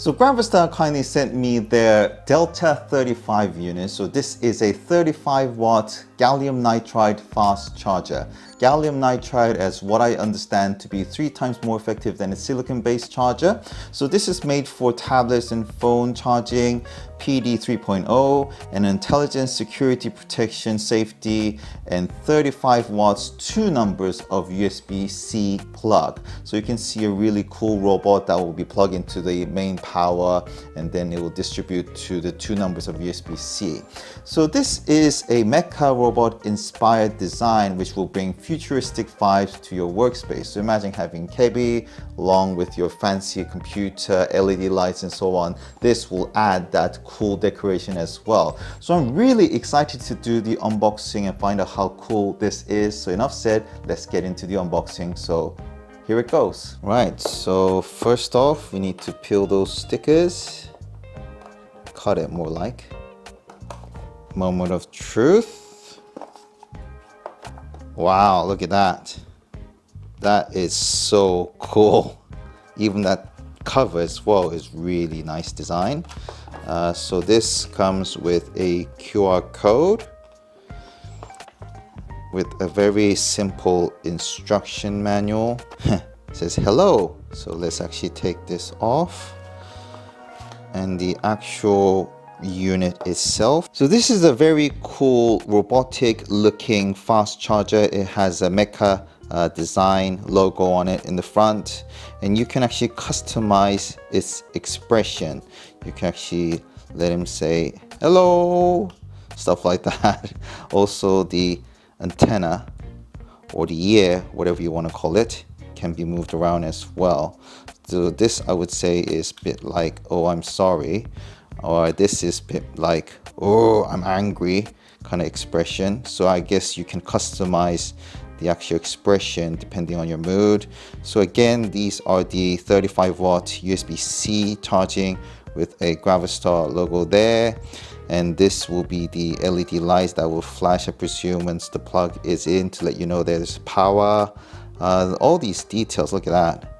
So Gravastar kindly sent me their Delta 35 unit. So this is a 35 watt gallium nitride fast charger. Gallium nitride as what I understand to be three times more effective than a silicon based charger. So this is made for tablets and phone charging, PD 3.0 and intelligence security protection safety and 35 watts two numbers of USB-C plug. So you can see a really cool robot that will be plugged into the main power and then it will distribute to the two numbers of USB-C. So this is a mecha robot inspired design which will bring futuristic vibes to your workspace. So imagine having Kebi along with your fancy computer, LED lights and so on. This will add that cool decoration as well. So I'm really excited to do the unboxing and find out how cool this is. So enough said, let's get into the unboxing. So here it goes. Right, so first off, we need to peel those stickers. Cut it more like. Moment of truth. Wow, look at that. That is so cool. Even that cover as well is really nice design. Uh, so this comes with a QR code with a very simple instruction manual. says hello. So let's actually take this off. And the actual unit itself. So this is a very cool robotic looking fast charger. It has a mecha uh, design logo on it in the front and you can actually customize its expression. You can actually let him say hello, stuff like that. also the antenna or the ear, whatever you want to call it, can be moved around as well. So this I would say is a bit like, oh, I'm sorry or this is like oh I'm angry kind of expression. So I guess you can customize the actual expression depending on your mood. So again these are the 35 watt USB-C charging with a Gravastar logo there. And this will be the LED lights that will flash I presume once the plug is in to let you know there's power. Uh, all these details look at that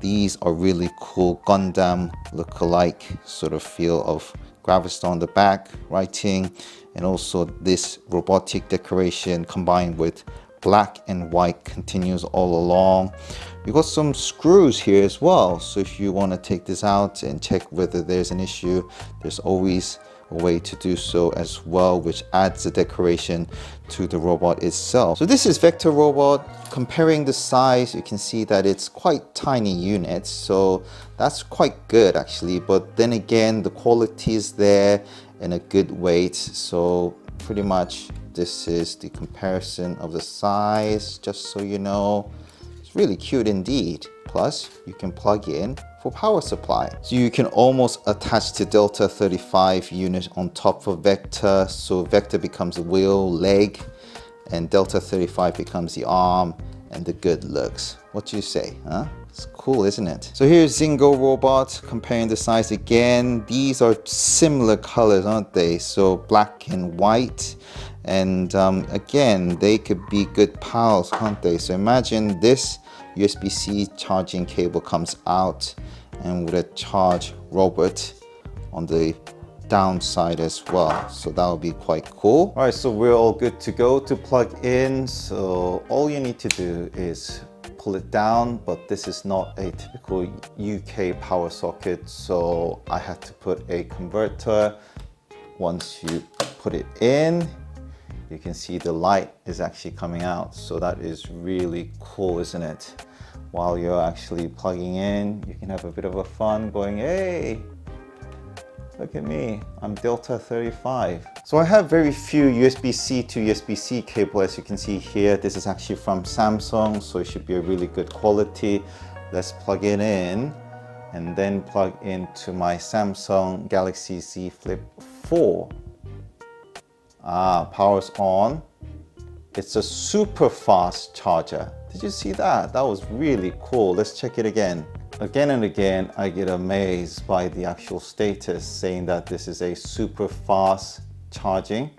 these are really cool Gundam look-alike sort of feel of Gravastar on the back, writing, and also this robotic decoration combined with black and white continues all along. We've got some screws here as well. So if you want to take this out and check whether there's an issue, there's always way to do so as well, which adds the decoration to the robot itself. So this is Vector Robot. Comparing the size, you can see that it's quite tiny units. So that's quite good actually. But then again, the quality is there and a good weight. So pretty much this is the comparison of the size, just so you know. It's really cute indeed. Plus, you can plug in for power supply. So you can almost attach to Delta 35 unit on top of Vector. So Vector becomes the wheel, leg, and Delta 35 becomes the arm and the good looks. What do you say, huh? It's cool, isn't it? So here's Zingo Robot, comparing the size again. These are similar colors, aren't they? So black and white. And um, again, they could be good pals, can't they? So imagine this USB-C charging cable comes out and with a charge robot on the downside as well. So that would be quite cool. All right so we're all good to go to plug in. So all you need to do is pull it down but this is not a typical UK power socket. So I had to put a converter once you put it in you can see the light is actually coming out. So that is really cool isn't it? While you're actually plugging in you can have a bit of a fun going hey look at me. I'm Delta 35 so I have very few USB-C to USB-C cable as you can see here. This is actually from Samsung so it should be a really good quality. Let's plug it in and then plug into my Samsung Galaxy Z Flip 4 ah power's on it's a super fast charger did you see that? That was really cool. Let's check it again. Again and again, I get amazed by the actual status saying that this is a super fast charging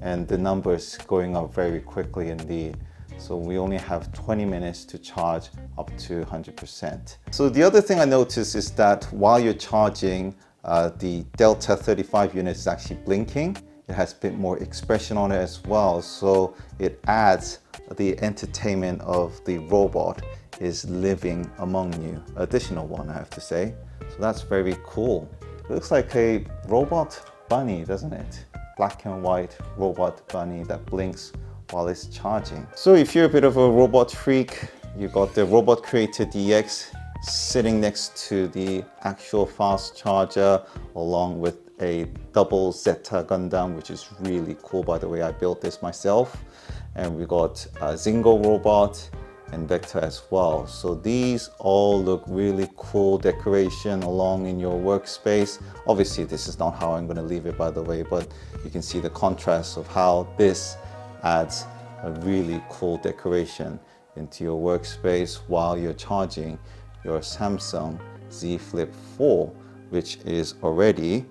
and the numbers going up very quickly indeed. So we only have 20 minutes to charge up to 100%. So the other thing I noticed is that while you're charging, uh, the Delta 35 unit is actually blinking. It has a bit more expression on it as well. So it adds the entertainment of the robot is living among you. Additional one, I have to say. So that's very cool. It looks like a robot bunny, doesn't it? Black and white robot bunny that blinks while it's charging. So if you're a bit of a robot freak, you got the Robot Creator DX sitting next to the actual fast charger along with a double Zeta Gundam, which is really cool by the way. I built this myself. And we got a Zingo robot and Vector as well. So these all look really cool decoration along in your workspace. Obviously, this is not how I'm gonna leave it by the way, but you can see the contrast of how this adds a really cool decoration into your workspace while you're charging your Samsung Z Flip 4, which is already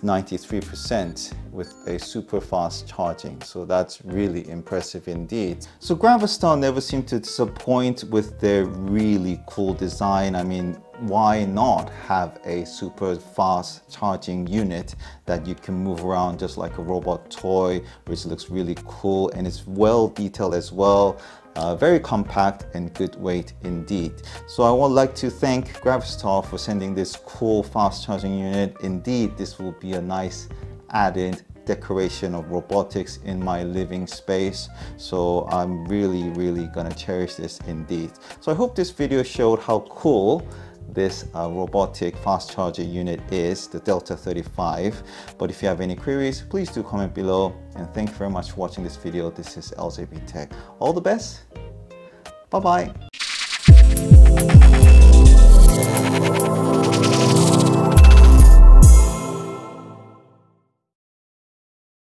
93% with a super fast charging. So that's really impressive indeed. So Gravastar never seemed to disappoint with their really cool design. I mean, why not have a super fast charging unit that you can move around just like a robot toy, which looks really cool and it's well detailed as well. Uh, very compact and good weight indeed. So I would like to thank Gravastar for sending this cool fast charging unit. Indeed, this will be a nice added decoration of robotics in my living space. So I'm really, really gonna cherish this indeed. So I hope this video showed how cool this uh, robotic fast charger unit is, the Delta 35. But if you have any queries, please do comment below. And thank you very much for watching this video. This is LJP Tech. All the best. Bye-bye.